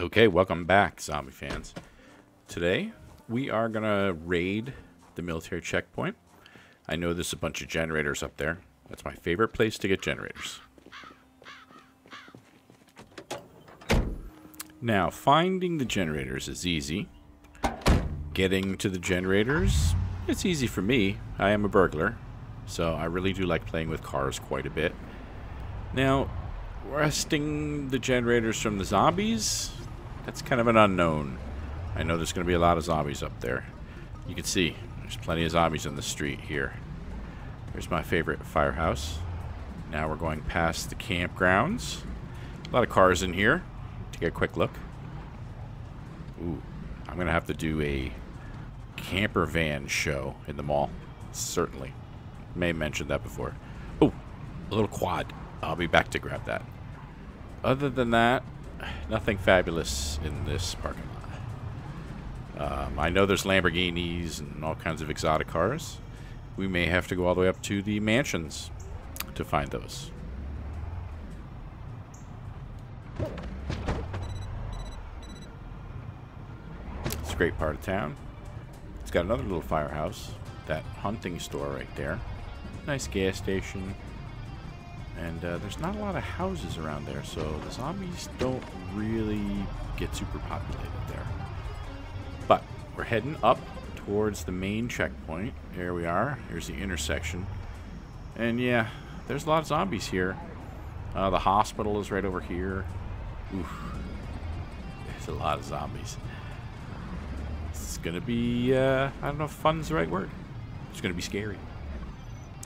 Okay, welcome back, zombie fans. Today, we are going to raid the military checkpoint. I know there's a bunch of generators up there. That's my favorite place to get generators. Now, finding the generators is easy. Getting to the generators, it's easy for me. I am a burglar, so I really do like playing with cars quite a bit. Now, wresting the generators from the zombies, that's kind of an unknown. I know there's going to be a lot of zombies up there. You can see, there's plenty of zombies in the street here. Here's my favorite firehouse. Now we're going past the campgrounds. A lot of cars in here. Take a quick look. Ooh, I'm going to have to do a camper van show in the mall. Certainly. May have mentioned that before. Oh, a little quad. I'll be back to grab that. Other than that, nothing fabulous in this parking lot. Um, I know there's Lamborghinis and all kinds of exotic cars. We may have to go all the way up to the mansions to find those. It's a great part of town. It's got another little firehouse. That hunting store right there. Nice gas station. And uh, there's not a lot of houses around there, so the zombies don't really get super populated there. But we're heading up towards the main checkpoint. Here we are. Here's the intersection. And yeah, there's a lot of zombies here. Uh, the hospital is right over here. Oof. There's a lot of zombies. It's going to be, uh, I don't know if fun's the right word. It's going to be scary.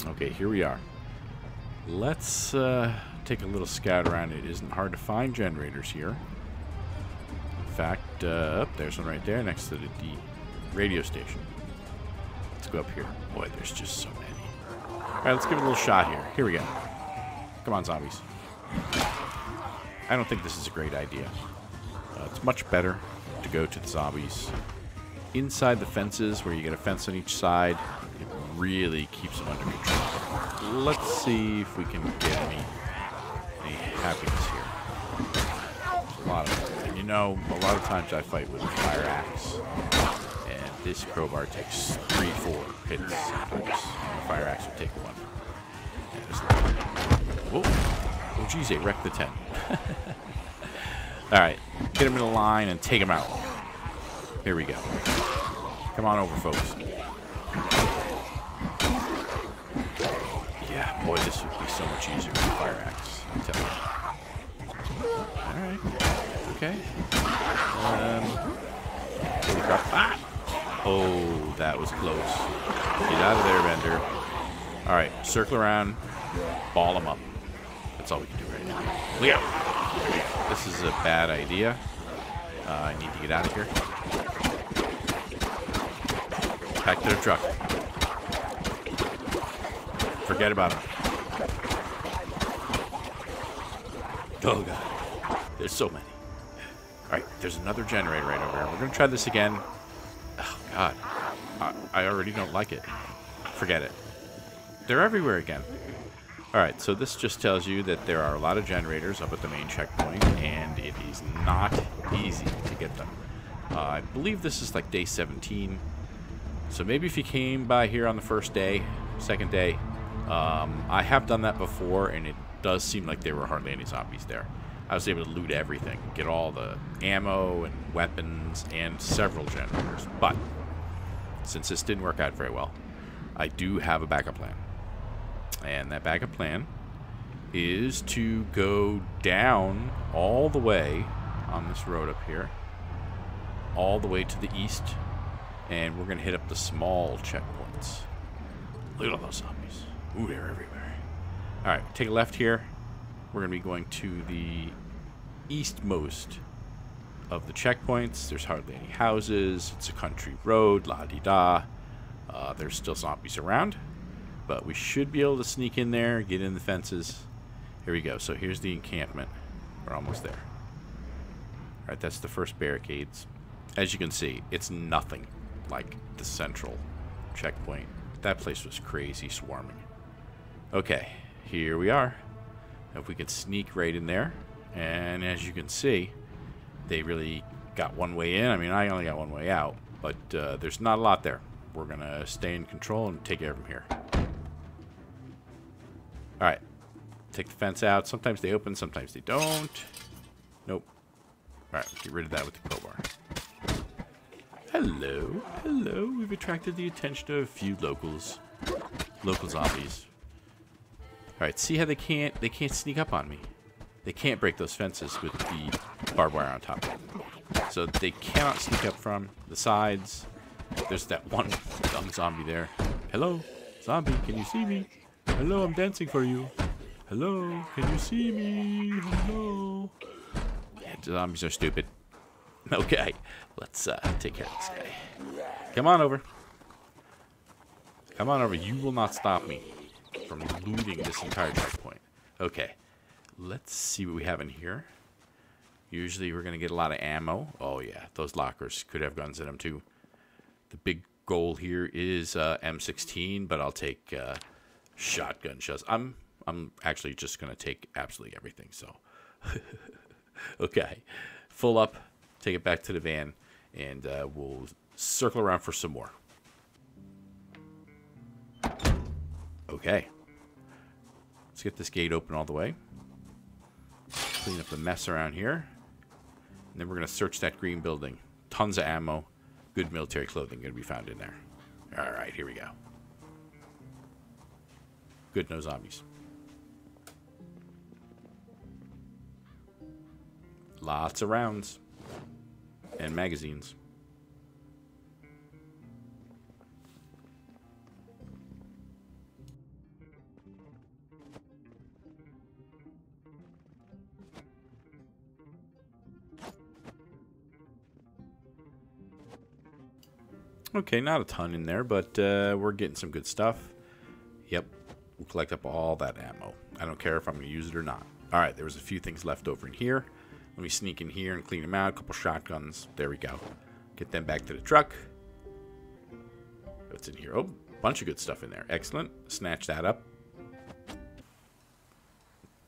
Okay, here we are. Let's uh, take a little scout around. It isn't hard to find generators here. In fact, uh, there's one right there next to the D radio station. Let's go up here. Boy, there's just so many. All right, let's give it a little shot here. Here we go. Come on, zombies. I don't think this is a great idea. Uh, it's much better to go to the zombies inside the fences where you get a fence on each side. It really keeps them under control. Let's see if we can get any, any happiness here. A lot of. And you know, a lot of times I fight with a fire axe. And this crowbar takes three, four hits sometimes. The fire axe will take one. Whoa. Oh, geez, they wrecked the tent. All right, get him in a line and take him out. Here we go. Come on over, folks. Yeah, boy, this would be so much easier with fire axe. I'm telling you. Alright. Okay. Um. Ah! Oh, that was close. Get out of there, Bender. Alright, circle around. Ball them up. That's all we can do right now. Yeah. This is a bad idea. Uh, I need to get out of here. Back to the truck. Forget about him. Oh, God. There's so many. All right, there's another generator right over here. We're going to try this again. Oh, God. I, I already don't like it. Forget it. They're everywhere again. All right, so this just tells you that there are a lot of generators up at the main checkpoint, and it is not easy to get them. Uh, I believe this is like day 17. So maybe if you came by here on the first day, second day, um, I have done that before, and it does seem like there were hardly any zombies there. I was able to loot everything, get all the ammo and weapons and several generators. But since this didn't work out very well, I do have a backup plan. And that backup plan is to go down all the way on this road up here, all the way to the east, and we're going to hit up the small checkpoints. Look at all those zombies. Ooh, they're everywhere. All right, take a left here. We're going to be going to the eastmost of the checkpoints. There's hardly any houses. It's a country road, la-di-da. Uh, there's still zombies around, but we should be able to sneak in there, get in the fences. Here we go. So here's the encampment. We're almost there. All right, that's the first barricades. As you can see, it's nothing like the central checkpoint. That place was crazy swarming. Okay, here we are. If we could sneak right in there. And as you can see, they really got one way in. I mean, I only got one way out, but uh, there's not a lot there. We're going to stay in control and take care of them here. All right. Take the fence out. Sometimes they open, sometimes they don't. Nope. All right, get rid of that with the crowbar. Hello. Hello. We've attracted the attention of a few locals. Local zombies. All right, see how they can't they can't sneak up on me. They can't break those fences with the barbed wire on top. So they cannot sneak up from the sides. There's that one dumb zombie there. Hello, zombie, can you see me? Hello, I'm dancing for you. Hello, can you see me? Hello. Yeah, zombies are stupid. Okay, let's uh, take care of this guy. Come on over. Come on over. You will not stop me from looting this entire checkpoint. Okay, let's see what we have in here. Usually we're going to get a lot of ammo. Oh yeah, those lockers could have guns in them too. The big goal here is uh, M16, but I'll take uh, shotgun shells. I'm I'm actually just going to take absolutely everything. So, okay, full up, take it back to the van, and uh, we'll circle around for some more. Okay. Let's get this gate open all the way. Clean up the mess around here. And then we're going to search that green building. Tons of ammo. Good military clothing going to be found in there. Alright, here we go. Good, no zombies. Lots of rounds. And magazines. Okay, not a ton in there, but uh, we're getting some good stuff. Yep, we'll collect up all that ammo. I don't care if I'm going to use it or not. All right, there was a few things left over in here. Let me sneak in here and clean them out. A couple shotguns. There we go. Get them back to the truck. What's in here? Oh, bunch of good stuff in there. Excellent. Snatch that up.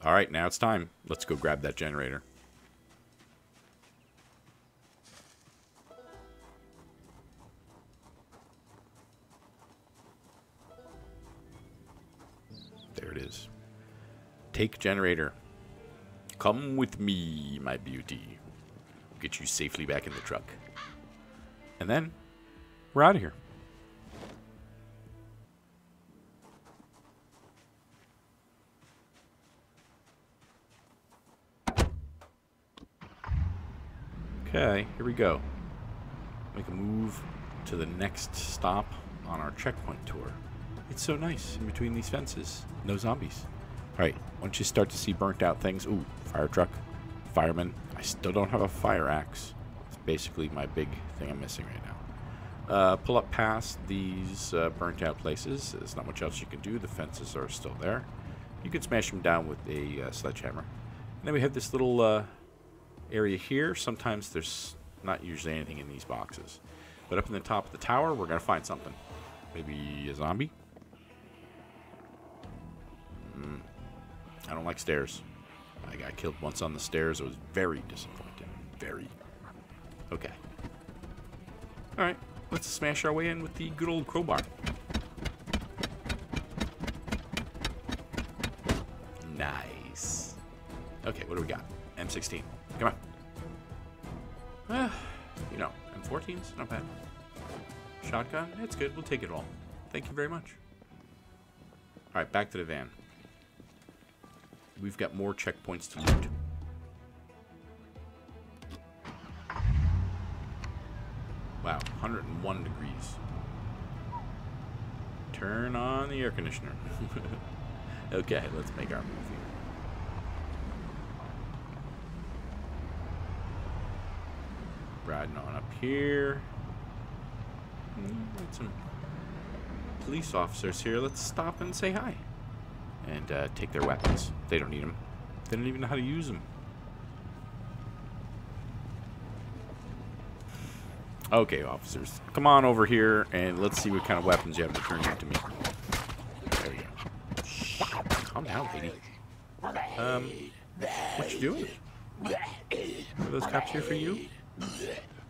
All right, now it's time. Let's go grab that generator. Take generator. Come with me, my beauty. We'll get you safely back in the truck. And then, we're out of here. Okay, here we go. Make a move to the next stop on our checkpoint tour. It's so nice in between these fences. No zombies. Alright, once you start to see burnt out things, ooh, fire truck, fireman. I still don't have a fire axe. It's basically my big thing I'm missing right now. Uh, pull up past these uh, burnt out places. There's not much else you can do. The fences are still there. You can smash them down with a uh, sledgehammer. And then we have this little uh, area here. Sometimes there's not usually anything in these boxes. But up in the top of the tower, we're going to find something. Maybe a zombie? I don't like stairs. I got killed once on the stairs. It was very disappointing. Very. Okay. Alright. Let's smash our way in with the good old crowbar. Nice. Okay, what do we got? M16. Come on. Uh, you know, M14's not bad. Shotgun, it's good. We'll take it all. Thank you very much. Alright, back to the van. We've got more checkpoints to loot. Wow, 101 degrees. Turn on the air conditioner. okay, let's make our move here. Riding on up here. Hmm, got some police officers here. Let's stop and say hi and uh, take their weapons. They don't need them. They don't even know how to use them. Okay, officers. Come on over here, and let's see what kind of weapons you have to turn into me. There we go. Calm down, lady. Um, what you doing? At those cops here for you?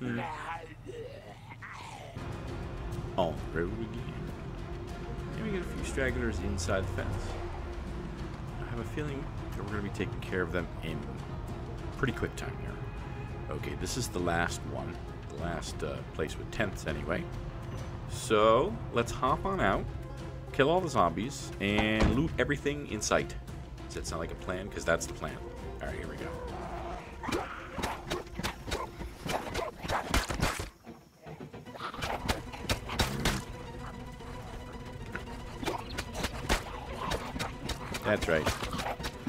Hmm. On the road again. And we get a few stragglers inside the fence. I have a feeling that we're going to be taking care of them in pretty quick time here. Okay, this is the last one. The last uh, place with tents, anyway. So, let's hop on out, kill all the zombies, and loot everything in sight. Does that sound like a plan? Because that's the plan. Alright, here we go. That's right.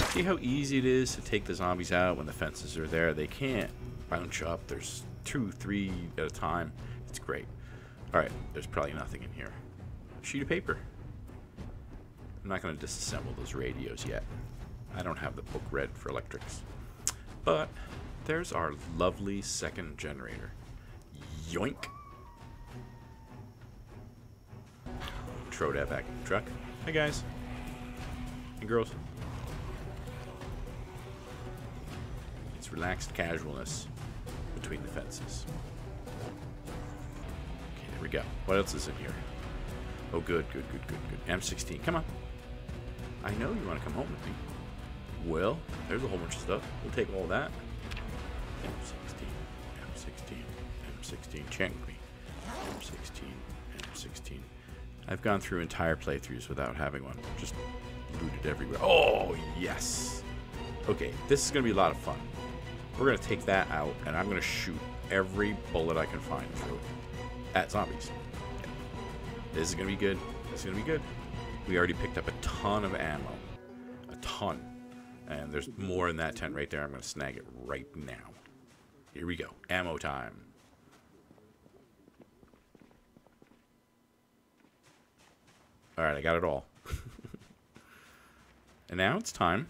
See how easy it is to take the zombies out when the fences are there? They can't bounce up. There's two, three at a time. It's great. Alright, there's probably nothing in here. Sheet of paper. I'm not going to disassemble those radios yet. I don't have the book read for electrics. But there's our lovely second generator. Yoink. Throw that back in the truck. Hi guys. And girls. It's relaxed casualness between the fences. Okay, there we go. What else is in here? Oh, good, good, good, good, good. M16, come on. I know you want to come home with me. Well, there's a whole bunch of stuff. We'll take all that. M16, M16, M16, check me. M16, M16. I've gone through entire playthroughs without having one. Just everywhere. Oh, yes. Okay, this is going to be a lot of fun. We're going to take that out, and I'm going to shoot every bullet I can find through at zombies. This is going to be good. This is going to be good. We already picked up a ton of ammo. A ton. And there's more in that tent right there. I'm going to snag it right now. Here we go. Ammo time. Alright, I got it all. and now it's time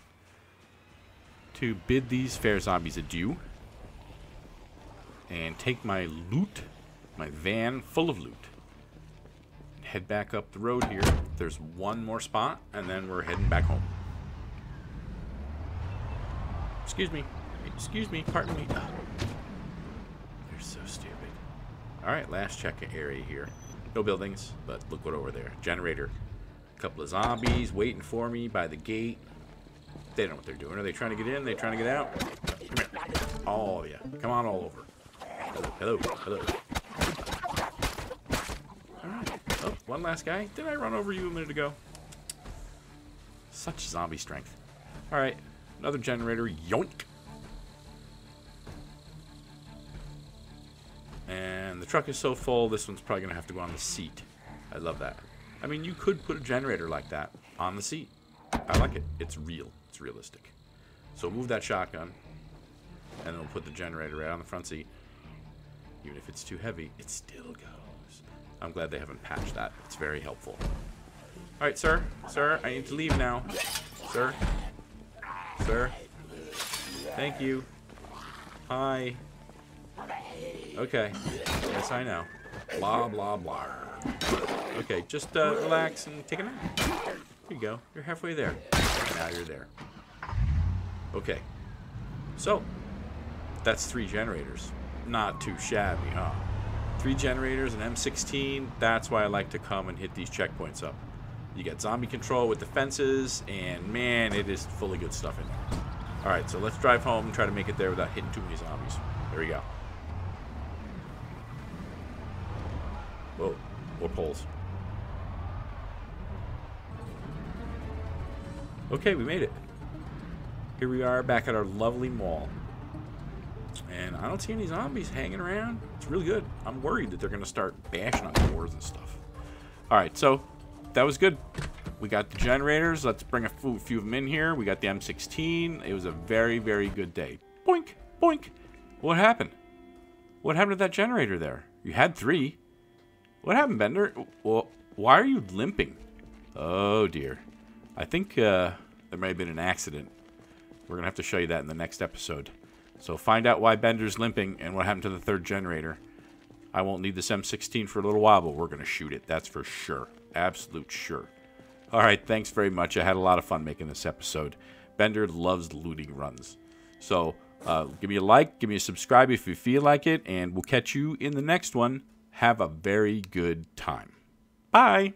to bid these fair zombies adieu. And take my loot, my van full of loot. Head back up the road here. There's one more spot, and then we're heading back home. Excuse me. Excuse me. Pardon me. Oh. You're so stupid. Alright, last check area here. No buildings, but look what over there. Generator. Couple of zombies waiting for me by the gate. They don't know what they're doing. Are they trying to get in? Are they trying to get out? Come here. Oh, yeah. Come on all over. Hello, hello, hello. Alright. Oh, one last guy. Did I run over you a minute ago? Such zombie strength. Alright. Another generator. Yoink. And the truck is so full, this one's probably going to have to go on the seat. I love that. I mean, you could put a generator like that on the seat. I like it. It's real. It's realistic. So move that shotgun, and then we'll put the generator right on the front seat. Even if it's too heavy, it still goes. I'm glad they haven't patched that. It's very helpful. All right, sir. Sir, I need to leave now. Sir. Sir. Thank you. Hi. Okay. Yes, I know. Blah, blah, blah. Okay, just uh, relax and take a nap. There you go. You're halfway there. Now you're there. Okay. So, that's three generators. Not too shabby, huh? Three generators, an M16. That's why I like to come and hit these checkpoints up. You get zombie control with the fences, and man, it is fully good stuff in there. Alright, so let's drive home and try to make it there without hitting too many zombies. There we go. Whoa, more poles. Okay, we made it. Here we are back at our lovely mall. And I don't see any zombies hanging around. It's really good. I'm worried that they're going to start bashing on doors and stuff. Alright, so that was good. We got the generators. Let's bring a few of them in here. We got the M16. It was a very, very good day. Boink, boink. What happened? What happened to that generator there? You had three. What happened, Bender? Well, why are you limping? Oh, dear. I think uh, there may have been an accident. We're going to have to show you that in the next episode. So find out why Bender's limping and what happened to the third generator. I won't need this M16 for a little while, but we're going to shoot it. That's for sure. Absolute sure. All right, thanks very much. I had a lot of fun making this episode. Bender loves looting runs. So Uh, give me a like, give me a subscribe if you feel like it, and we'll catch you in the next one. Have a very good time. Bye.